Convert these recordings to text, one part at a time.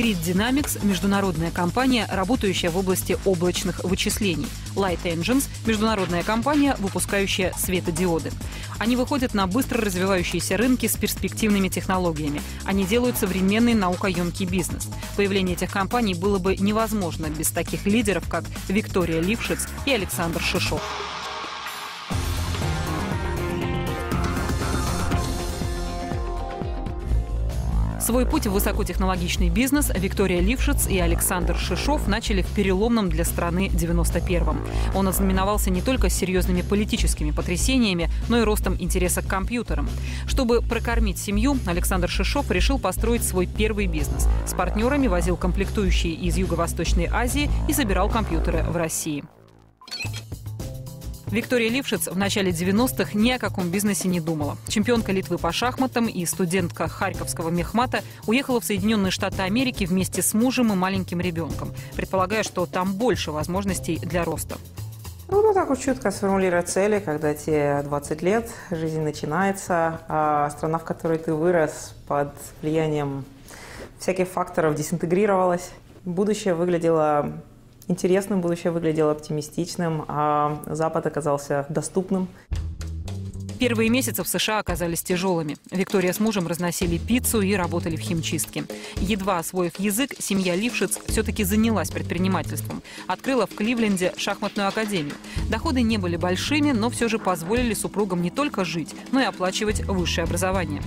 Grid Dynamics – международная компания, работающая в области облачных вычислений. Light Engines – международная компания, выпускающая светодиоды. Они выходят на быстро развивающиеся рынки с перспективными технологиями. Они делают современный наукоемкий бизнес. Появление этих компаний было бы невозможно без таких лидеров, как Виктория Лившиц и Александр Шишов. Свой путь в высокотехнологичный бизнес Виктория Лившиц и Александр Шишов начали в переломном для страны 91-м. Он ознаменовался не только серьезными политическими потрясениями, но и ростом интереса к компьютерам. Чтобы прокормить семью, Александр Шишов решил построить свой первый бизнес. С партнерами возил комплектующие из Юго-Восточной Азии и собирал компьютеры в России. Виктория Лившиц в начале 90-х ни о каком бизнесе не думала. Чемпионка Литвы по шахматам и студентка Харьковского мехмата уехала в Соединенные Штаты Америки вместе с мужем и маленьким ребенком, предполагая, что там больше возможностей для роста. Ну, ну так вот четко сформулировать цели, когда тебе 20 лет, жизнь начинается, а страна, в которой ты вырос, под влиянием всяких факторов дезинтегрировалась. Будущее выглядело интересным, будущее выглядело оптимистичным, а Запад оказался доступным. Первые месяцы в США оказались тяжелыми. Виктория с мужем разносили пиццу и работали в химчистке. Едва освоив язык, семья Лившиц все-таки занялась предпринимательством. Открыла в Кливленде шахматную академию. Доходы не были большими, но все же позволили супругам не только жить, но и оплачивать высшее образование.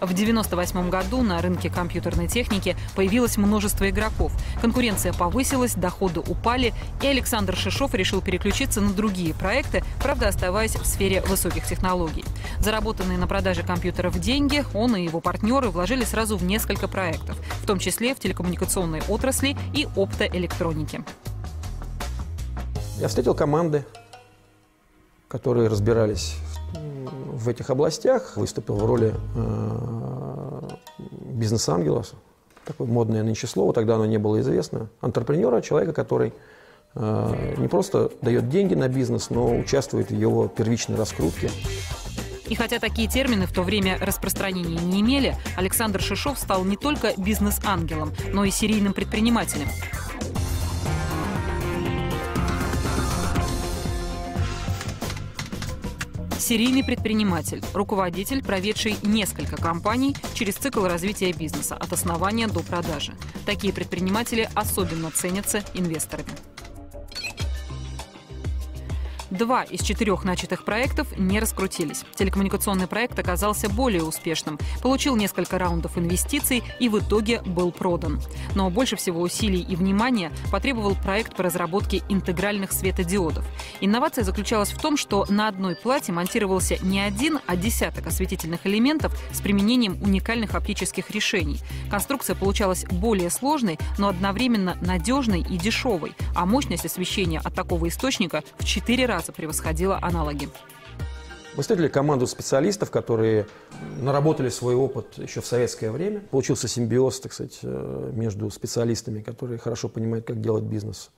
В 1998 году на рынке компьютерной техники появилось множество игроков. Конкуренция повысилась, доходы упали, и Александр Шишов решил переключиться на другие проекты, правда оставаясь в сфере высоких технологий. Заработанные на продаже компьютеров деньги он и его партнеры вложили сразу в несколько проектов, в том числе в телекоммуникационной отрасли и оптоэлектронике. Я встретил команды, которые разбирались в этих областях, выступил в роли э, бизнес-ангела, такое модное нынче слово, тогда оно не было известно, антрепренера, человека, который э, не просто дает деньги на бизнес, но участвует в его первичной раскрутке. И хотя такие термины в то время распространения не имели, Александр Шишов стал не только бизнес-ангелом, но и серийным предпринимателем. Серийный предприниматель, руководитель, проведший несколько компаний через цикл развития бизнеса от основания до продажи. Такие предприниматели особенно ценятся инвесторами. Два из четырех начатых проектов не раскрутились. Телекоммуникационный проект оказался более успешным, получил несколько раундов инвестиций и в итоге был продан. Но больше всего усилий и внимания потребовал проект по разработке интегральных светодиодов. Инновация заключалась в том, что на одной плате монтировался не один, а десяток осветительных элементов с применением уникальных оптических решений. Конструкция получалась более сложной, но одновременно надежной и дешевой, а мощность освещения от такого источника в 4 раза раза превосходила аналоги. Мы встретили команду специалистов, которые наработали свой опыт еще в советское время. Получился симбиоз, так сказать, э, между специалистами, которые хорошо понимают, как делать бизнес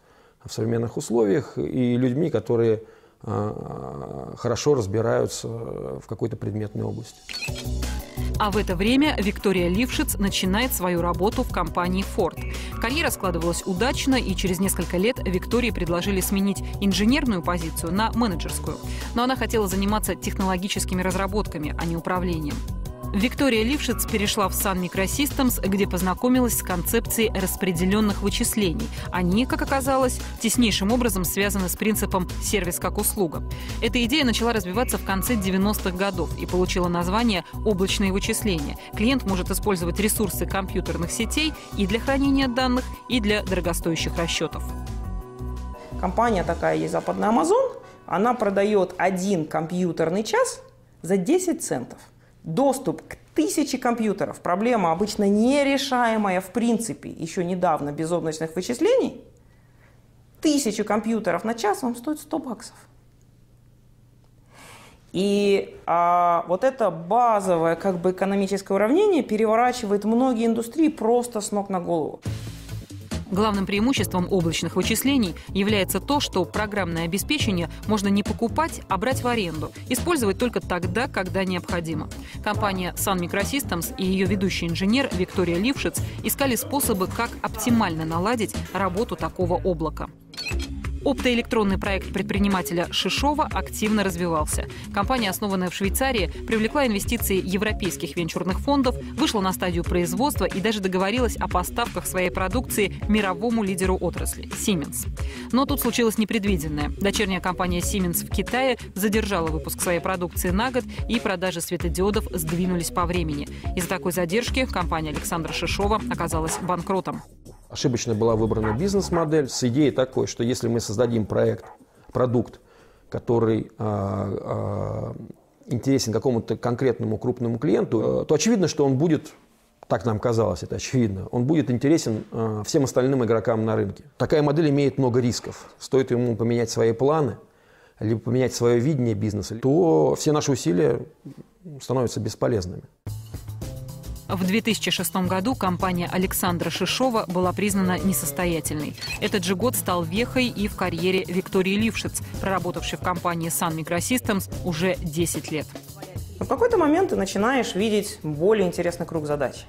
в современных условиях, и людьми, которые э, хорошо разбираются в какой-то предметной области. А в это время Виктория Лившиц начинает свою работу в компании Ford. Карьера складывалась удачно, и через несколько лет Виктории предложили сменить инженерную позицию на менеджерскую. Но она хотела заниматься технологическими разработками, а не управлением. Виктория Лившиц перешла в Sun Microsystems, где познакомилась с концепцией распределенных вычислений. Они, как оказалось, теснейшим образом связаны с принципом «сервис как услуга». Эта идея начала развиваться в конце 90-х годов и получила название «облачные вычисления». Клиент может использовать ресурсы компьютерных сетей и для хранения данных, и для дорогостоящих расчетов. Компания такая есть, западный Amazon. Она продает один компьютерный час за 10 центов доступ к тысяче компьютеров, проблема обычно нерешаемая в принципе, еще недавно без облачных вычислений, тысячу компьютеров на час вам стоит 100 баксов. И а, вот это базовое как бы экономическое уравнение переворачивает многие индустрии просто с ног на голову. Главным преимуществом облачных вычислений является то, что программное обеспечение можно не покупать, а брать в аренду, использовать только тогда, когда необходимо. Компания Sun Microsystems и ее ведущий инженер Виктория Лившиц искали способы, как оптимально наладить работу такого облака. Оптоэлектронный проект предпринимателя Шишова активно развивался. Компания, основанная в Швейцарии, привлекла инвестиции европейских венчурных фондов, вышла на стадию производства и даже договорилась о поставках своей продукции мировому лидеру отрасли – Siemens. Но тут случилось непредвиденное. Дочерняя компания Siemens в Китае задержала выпуск своей продукции на год, и продажи светодиодов сдвинулись по времени. Из-за такой задержки компания Александра Шишова оказалась банкротом. Ошибочно была выбрана бизнес-модель с идеей такой, что если мы создадим проект, продукт, который а, а, интересен какому-то конкретному крупному клиенту, э, то очевидно, что он будет так нам казалось, это очевидно, он будет интересен э, всем остальным игрокам на рынке. Такая модель имеет много рисков. Стоит ему поменять свои планы, либо поменять свое видение бизнеса, то все наши усилия становятся бесполезными. В 2006 году компания Александра Шишова была признана несостоятельной. Этот же год стал вехой и в карьере Виктории Лившиц, проработавшей в компании Sun Microsystems уже 10 лет. В какой-то момент ты начинаешь видеть более интересный круг задач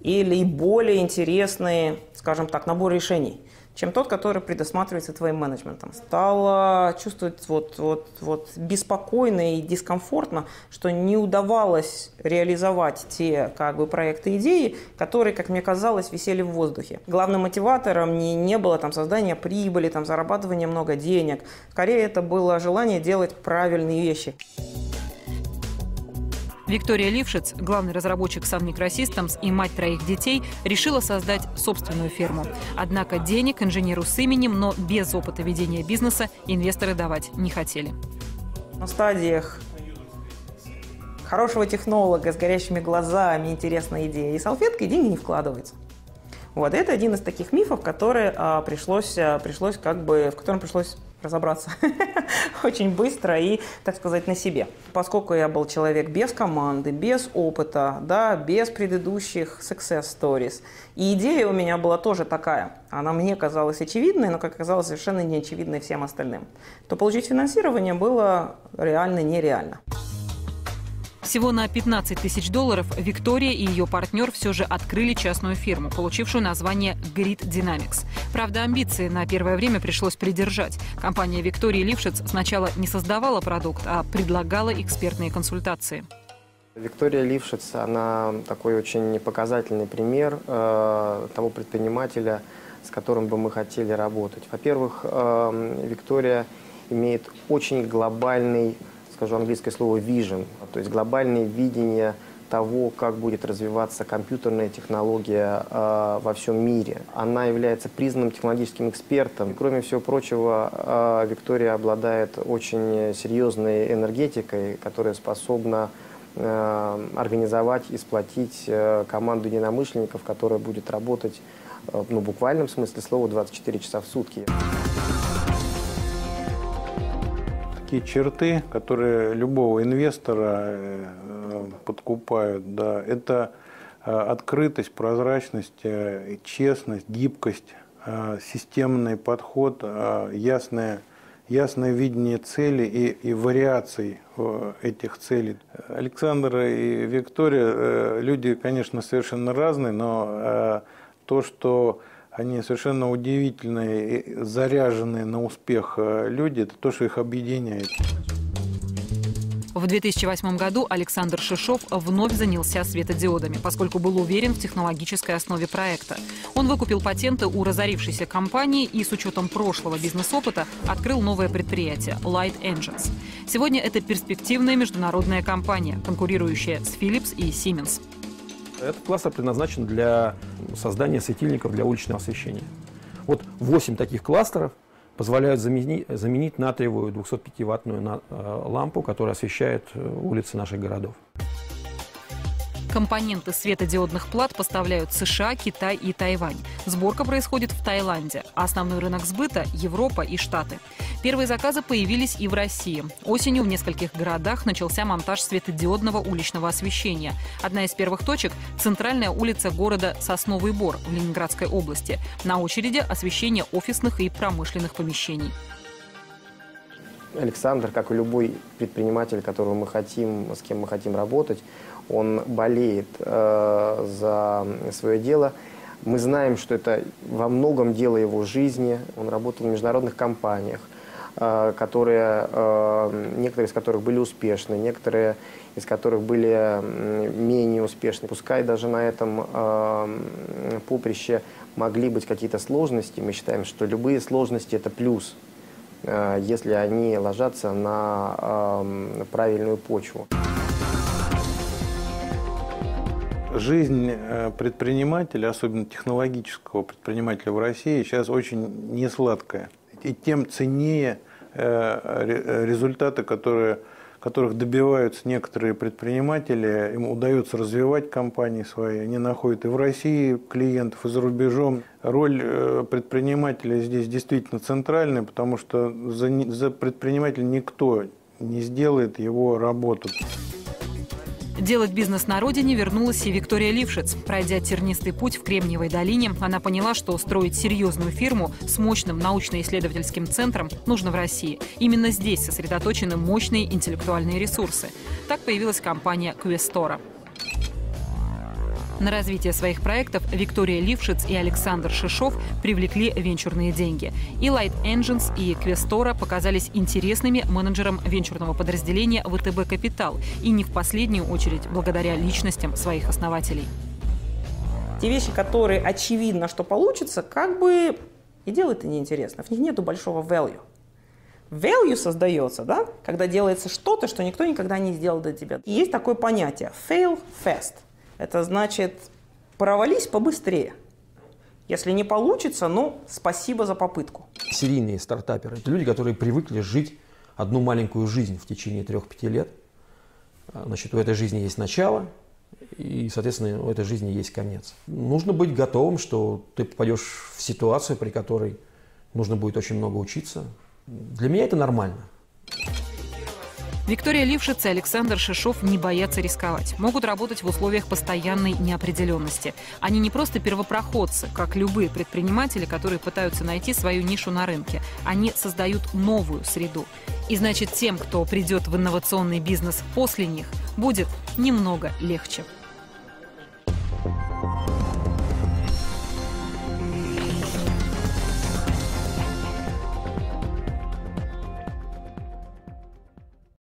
или более интересный, скажем так, набор решений – чем тот, который предусматривается твоим менеджментом. Стало чувствовать вот, вот, вот беспокойно и дискомфортно, что не удавалось реализовать те как бы, проекты идеи, которые, как мне казалось, висели в воздухе. Главным мотиватором не, не было там, создания прибыли, там, зарабатывания много денег. Скорее, это было желание делать правильные вещи. Виктория Лившиц, главный разработчик Sun Microsystems и мать троих детей, решила создать собственную ферму. Однако денег инженеру с именем, но без опыта ведения бизнеса инвесторы давать не хотели. На стадиях хорошего технолога с горящими глазами, интересная идея и салфеткой деньги не вкладываются. Вот это один из таких мифов, который а, пришлось, а, пришлось как бы, в котором пришлось разобраться очень быстро и, так сказать, на себе. Поскольку я был человек без команды, без опыта, да, без предыдущих success stories, и идея у меня была тоже такая, она мне казалась очевидной, но, как оказалось, совершенно неочевидной всем остальным, то получить финансирование было реально нереально. Всего на 15 тысяч долларов Виктория и ее партнер все же открыли частную фирму, получившую название Grid Dynamics. Правда, амбиции на первое время пришлось придержать. Компания Виктории Лившиц сначала не создавала продукт, а предлагала экспертные консультации. Виктория Лившиц, она такой очень показательный пример э, того предпринимателя, с которым бы мы хотели работать. Во-первых, э, Виктория имеет очень глобальный скажу английское слово vision, то есть глобальное видение того, как будет развиваться компьютерная технология э, во всем мире. Она является признанным технологическим экспертом. И, кроме всего прочего, э, Виктория обладает очень серьезной энергетикой, которая способна э, организовать и сплотить э, команду единомышленников, которая будет работать э, ну, в буквальном смысле слова 24 часа в сутки такие черты, которые любого инвестора э, подкупают. Да, это э, открытость, прозрачность, э, честность, гибкость, системный подход, ясное, ясное видение цели и, и вариаций этих целей. Александр и Виктория люди, конечно, совершенно разные, но то, что они совершенно удивительные, заряженные на успех э, люди. Это то, что их объединяет. В 2008 году Александр Шишов вновь занялся светодиодами, поскольку был уверен в технологической основе проекта. Он выкупил патенты у разорившейся компании и с учетом прошлого бизнес-опыта открыл новое предприятие Light Engines. Сегодня это перспективная международная компания, конкурирующая с Philips и Siemens. Этот кластер предназначен для создания светильников для уличного освещения. Вот 8 таких кластеров позволяют заменить, заменить натриевую 205-ваттную э, лампу, которая освещает э, улицы наших городов. Компоненты светодиодных плат поставляют США, Китай и Тайвань. Сборка происходит в Таиланде, а основной рынок сбыта – Европа и Штаты. Первые заказы появились и в России. Осенью в нескольких городах начался монтаж светодиодного уличного освещения. Одна из первых точек – центральная улица города Сосновый Бор в Ленинградской области. На очереди освещение офисных и промышленных помещений. Александр, как и любой предприниматель, которого мы хотим, с кем мы хотим работать, он болеет э, за свое дело. Мы знаем, что это во многом дело его жизни. Он работал в международных компаниях, которые, э, некоторые из которых были успешны, некоторые из которых были менее успешны. Пускай даже на этом э, поприще могли быть какие-то сложности, мы считаем, что любые сложности – это плюс Э, если они ложатся на правильную почву. Жизнь э, предпринимателя, особенно технологического предпринимателя в России, сейчас очень несладкая. И тем ценнее э, результаты, которые которых добиваются некоторые предприниматели, им удается развивать компании свои, они находят и в России клиентов, и за рубежом. Роль э, предпринимателя здесь действительно центральная, потому что за, за предпринимателя никто не сделает его работу. Делать бизнес на родине вернулась и Виктория Лившиц. Пройдя тернистый путь в Кремниевой долине, она поняла, что строить серьезную фирму с мощным научно-исследовательским центром нужно в России. Именно здесь сосредоточены мощные интеллектуальные ресурсы. Так появилась компания «Квестора». На развитие своих проектов Виктория Лившиц и Александр Шишов привлекли венчурные деньги. И Light Engines, и Questora показались интересными менеджерам венчурного подразделения ВТБ «Капитал». И не в последнюю очередь благодаря личностям своих основателей. Те вещи, которые очевидно, что получится, как бы и делать-то неинтересно. В них нету большого value. Value создается, да, когда делается что-то, что никто никогда не сделал до тебя. И есть такое понятие fail fast. Это значит, провались побыстрее. Если не получится, ну, спасибо за попытку. Серийные стартаперы – это люди, которые привыкли жить одну маленькую жизнь в течение трех-пяти лет. А, значит, у этой жизни есть начало, и, соответственно, у этой жизни есть конец. Нужно быть готовым, что ты попадешь в ситуацию, при которой нужно будет очень много учиться. Для меня это нормально. Виктория Лившиц и Александр Шишов не боятся рисковать. Могут работать в условиях постоянной неопределенности. Они не просто первопроходцы, как любые предприниматели, которые пытаются найти свою нишу на рынке. Они создают новую среду. И значит, тем, кто придет в инновационный бизнес после них, будет немного легче.